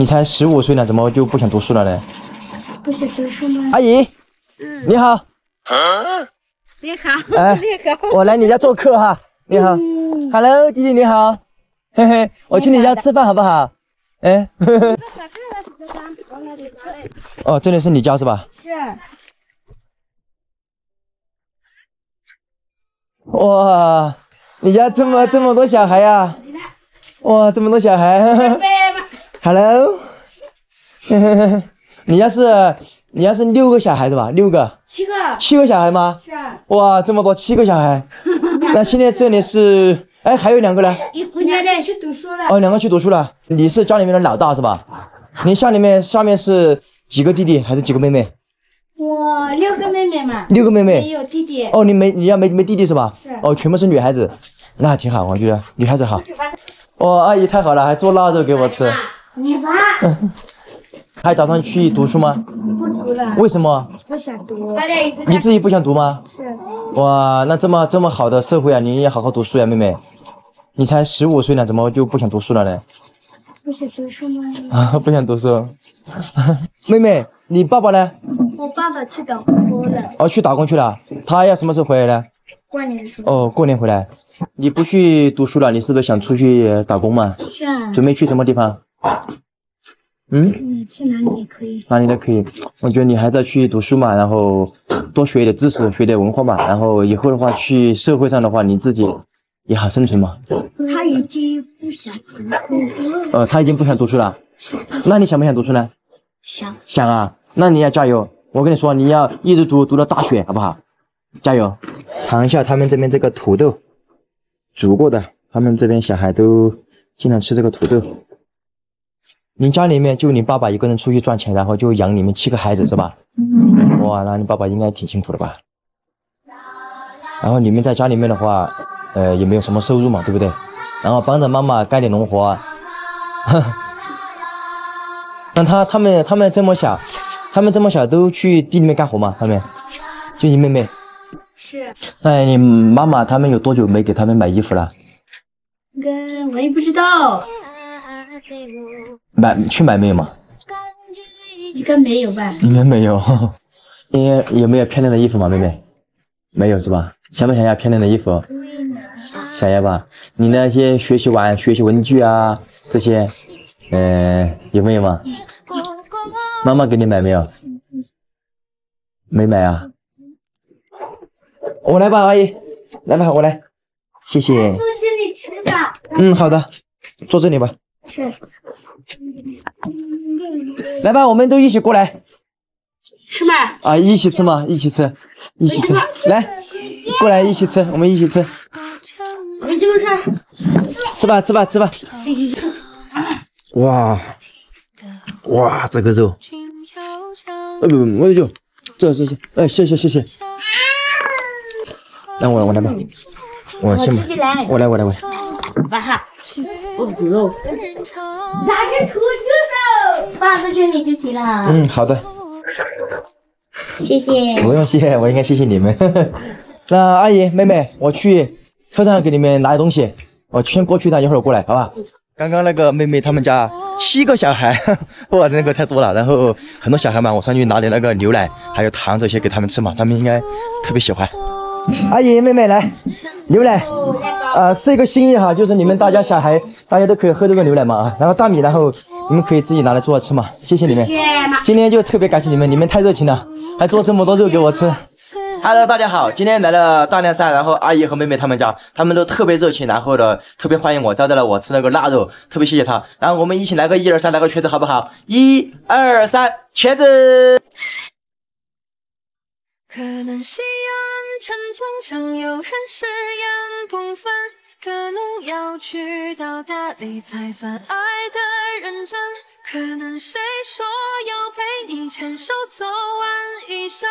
你才十五岁呢，怎么就不想读书了呢？不想读书吗？阿姨，你好，你好，哎你好。我来你家做客哈。你好，Hello，弟弟你好，嘿嘿，我去你家吃饭好不好？哎，呵呵哦，这里是你家是吧？是。哇，你家这么这么多小孩呀、哇，这么多小孩，Hello，你家是你家是六个小孩是吧？六个，七个。七个小孩吗？是啊。哇，这么多，七个小孩。那现在这里是，哎，还有两个呢。一姑娘呢去读书了。哦，两个去读书了。你是家里面的老大是吧？你下里面下面是几个弟弟还是几个妹妹？我六个妹妹嘛。六个妹妹没有弟弟。哦，你没你家没没弟弟是吧？是哦，全部是女孩子，那挺好，我觉得女孩子好。哦，阿姨太好了，还做腊肉给我吃。你吧。还打算去读书吗？不读了。为什么？不想读。你自己不想读吗？是。哇，那这么这么好的社会啊，你也好好读书呀，妹妹。你才十五岁呢，怎么就不想读书了呢？不想读书吗？啊，不想读书。妹妹，你爸爸呢？我爸爸去打工了。哦，去打工去了。他要什么时候回来呢？过年时哦，过年回来。你不去读书了，你是不是想出去打工嘛？是啊。准备去什么地方？嗯，你去哪里也可以。哪里都可以。我觉得你还在去读书嘛，然后多学一点知识，学点文化嘛，然后以后的话去社会上的话，你自己也好生存嘛。他已经不想读书了。呃，他已经不想读书了。那你想不想读书呢？想。想啊，那你要加油。我跟你说，你要一直读，读到大学，好不好？加油！尝一下他们这边这个土豆，煮过的。他们这边小孩都经常吃这个土豆。你家里面就你爸爸一个人出去赚钱，然后就养你们七个孩子是吧？嗯。哇，那你爸爸应该挺辛苦的吧？然后你们在家里面的话，呃，也没有什么收入嘛，对不对？然后帮着妈妈干点农活。那他他们他们这么小，他们这么小都去地里面干活吗？他们，就你妹妹。是。那你妈妈他们有多久没给他们买衣服了？应该我也不知道。买去买没有嘛？应该没有吧？应该没有。你有没有漂亮的衣服嘛，妹妹？没有是吧？想不想要漂亮的衣服？想要吧？你那些学习玩、学习文具啊这些，嗯、有没有吗？妈妈给你买没有？没买啊？我来吧，阿姨，来吧，我来，谢谢。坐这里吃吧。嗯，好的，坐这里吧。是。来吧，我们都一起过来吃嘛？啊，一起吃嘛，一起吃，一起吃。来，过来一起吃，我们一起吃，吃？吃吧，吃吧，吃吧。哇，哇，这个肉，哎不不，我的肉，这这这，哎，谢谢谢谢。来我我来吧，我先吧自己来，我来我来爸哈，我不肉。拿个土豆，放在这里就行了。嗯，好的，谢谢。不用谢，我应该谢谢你们。那阿姨妹妹，我去车上给你们拿点东西，我先过去一趟，一会儿过来，好吧？刚刚那个妹妹他们家七个小孩，哇，这个太多了。然后很多小孩嘛，我上去拿点那个牛奶还有糖这些给他们吃嘛，他们应该特别喜欢。阿姨妹妹来，牛奶，呃，是一个心意哈，就是你们大家小孩大家都可以喝这个牛奶嘛啊。然后大米，然后你们可以自己拿来做着吃嘛，谢谢你们。今天就特别感谢你们，你们太热情了，还做这么多肉给我吃。Hello，大家好，今天来了大凉山，然后阿姨和妹妹他们家，他们都特别热情，然后呢特别欢迎我，招待了我吃那个腊肉，特别谢谢他。然后我们一起来个一二三，来个茄子好不好？一二三，茄子。可能夕阳城墙上有人誓言不分，可能要去到大理才算爱的认真，可能谁说要陪你牵手走完一生。